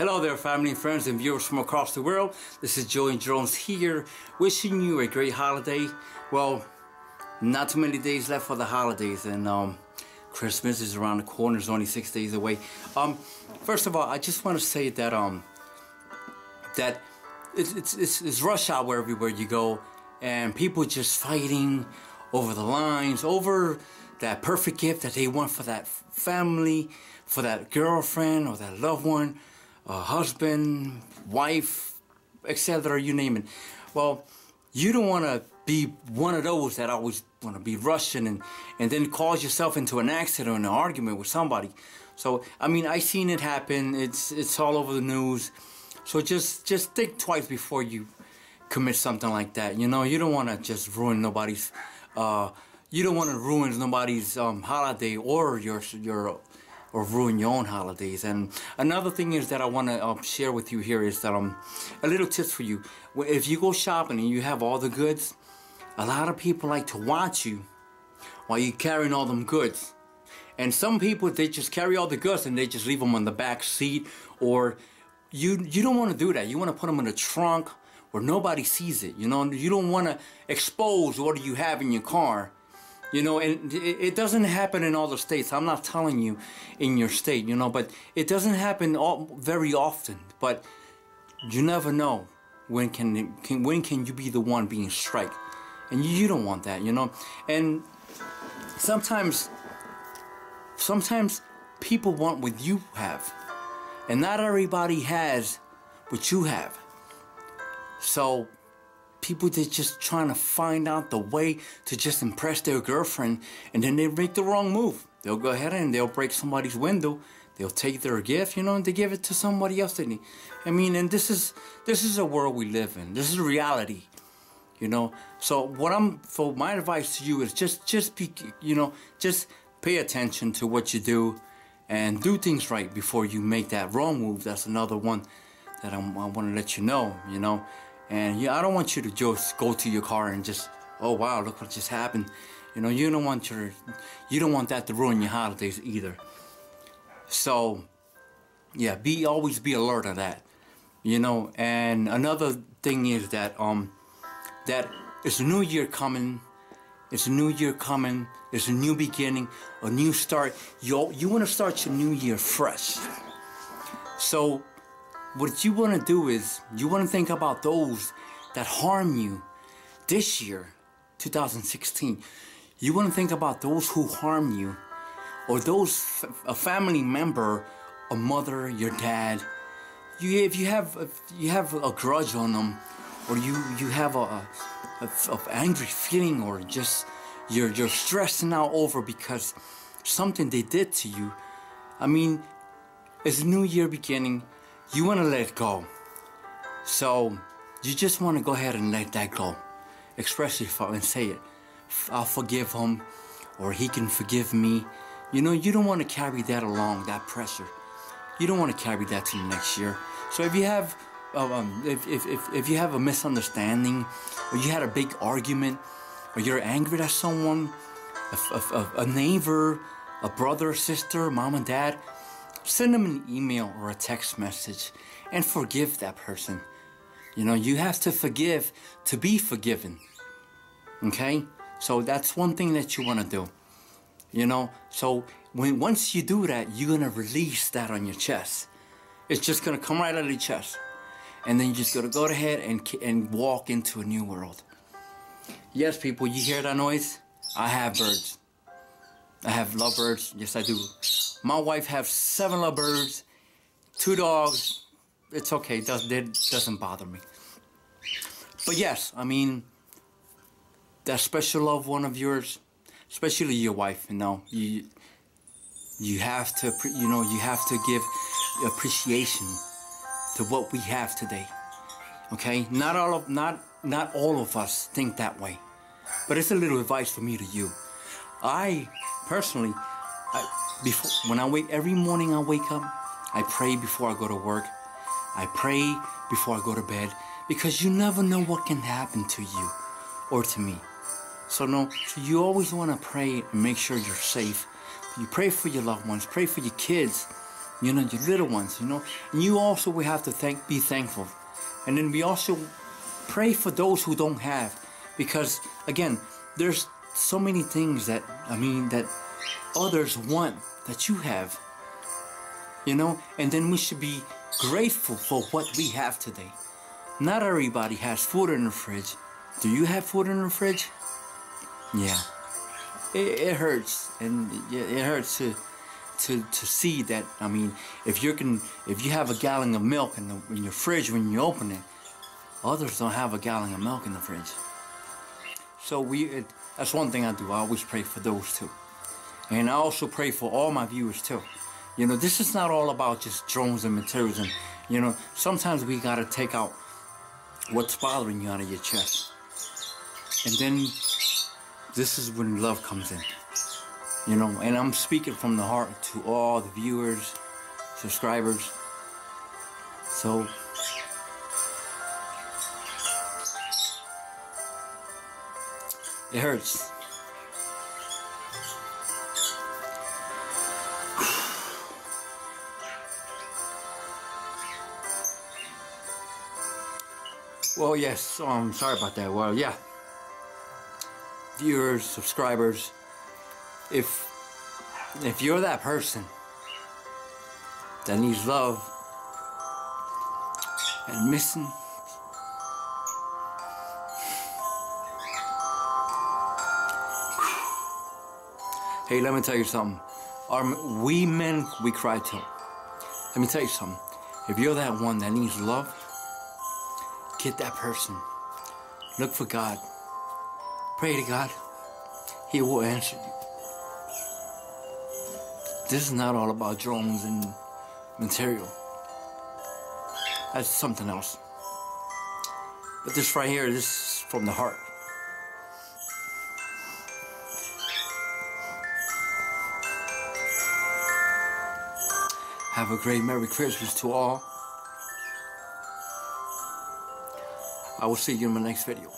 Hello there, family friends and viewers from across the world. This is Joey Drones here, wishing you a great holiday. Well, not too many days left for the holidays, and um, Christmas is around the corner. It's only six days away. Um, first of all, I just want to say that um, that it's, it's it's it's rush hour everywhere you go, and people just fighting over the lines, over that perfect gift that they want for that family, for that girlfriend or that loved one a husband, wife, etc. You name it. Well, you don't want to be one of those that always want to be rushing and, and then cause yourself into an accident or an argument with somebody. So I mean, I seen it happen. It's it's all over the news. So just just think twice before you commit something like that. You know, you don't want to just ruin nobody's. Uh, you don't want to ruin nobody's um, holiday or your your or ruin your own holidays. And another thing is that I want to um, share with you here is that um, a little tips for you. If you go shopping and you have all the goods, a lot of people like to watch you while you're carrying all them goods. And some people, they just carry all the goods and they just leave them on the back seat or you you don't want to do that. You want to put them in the trunk where nobody sees it. You know, you don't want to expose what you have in your car you know, and it doesn't happen in all the states. I'm not telling you in your state, you know, but it doesn't happen all, very often. But you never know when can, can when can you be the one being strike, and you don't want that, you know. And sometimes, sometimes people want what you have, and not everybody has what you have. So people that just trying to find out the way to just impress their girlfriend and then they make the wrong move. They'll go ahead and they'll break somebody's window. They'll take their gift, you know, and they give it to somebody else. That I mean, and this is this is a world we live in. This is reality, you know. So what I'm for my advice to you is just just be you know just pay attention to what you do and do things right before you make that wrong move. That's another one that I'm, I want to let you know, you know. And yeah, I don't want you to just go to your car and just, oh wow, look what just happened. You know, you don't want your, you don't want that to ruin your holidays either. So, yeah, be always be alert of that. You know, and another thing is that um, that it's a new year coming. It's a new year coming. It's a new beginning, a new start. You you want to start your new year fresh. So what you want to do is you want to think about those that harm you this year, 2016. You want to think about those who harm you or those a family member, a mother, your dad. You if you have if you have a grudge on them or you you have a, a, a, angry feeling or just you're you're stressing out over because something they did to you. I mean, it's a new year beginning you want to let go. So you just want to go ahead and let that go. Express it and say it. I'll forgive him or he can forgive me. You know, you don't want to carry that along, that pressure. You don't want to carry that to the next year. So if you have uh, um, if, if, if, if you have a misunderstanding or you had a big argument or you're angry at someone, a, a, a neighbor, a brother, sister, mom and dad, send them an email or a text message and forgive that person. You know, you have to forgive to be forgiven. Okay? So that's one thing that you want to do. You know, so when once you do that, you're going to release that on your chest. It's just going to come right out of your chest. And then you're just to go ahead and, and walk into a new world. Yes, people, you hear that noise? I have birds. I have lovebirds. Yes, I do. My wife has seven lovebirds, two dogs. It's okay. It doesn't, it doesn't bother me. But yes, I mean, that special loved one of yours, especially your wife, you know, you you have to, you know, you have to give appreciation to what we have today. Okay, not all of not not all of us think that way, but it's a little advice for me to you. I personally, I, before when I wake every morning, I wake up. I pray before I go to work. I pray before I go to bed because you never know what can happen to you or to me. So no, so you always want to pray and make sure you're safe. You pray for your loved ones, pray for your kids, You know, your little ones, you know. And you also we have to thank be thankful. And then we also pray for those who don't have. Because again, there's so many things that I mean that others want that you have. You know, and then we should be grateful for what we have today. Not everybody has food in the fridge. Do you have food in the fridge? Yeah. It, it hurts, and it hurts to to to see that. I mean, if you can, if you have a gallon of milk in, the, in your fridge when you open it, others don't have a gallon of milk in the fridge. So we, it, that's one thing I do. I always pray for those too, and I also pray for all my viewers too. You know, this is not all about just drones and materials, and you know, sometimes we gotta take out what's bothering you out of your chest. And then this is when love comes in. You know, and I'm speaking from the heart to all the viewers, subscribers. So it hurts. Well, yes, I'm um, sorry about that. Well, yeah. Viewers, subscribers, if if you're that person that needs love and missing Hey, let me tell you something. Our, we men, we cry too. Let me tell you something. If you're that one that needs love, Get that person. Look for God. Pray to God. He will answer you. This is not all about drones and material. That's something else. But this right here, this is from the heart. Have a great Merry Christmas to all. I will see you in my next video.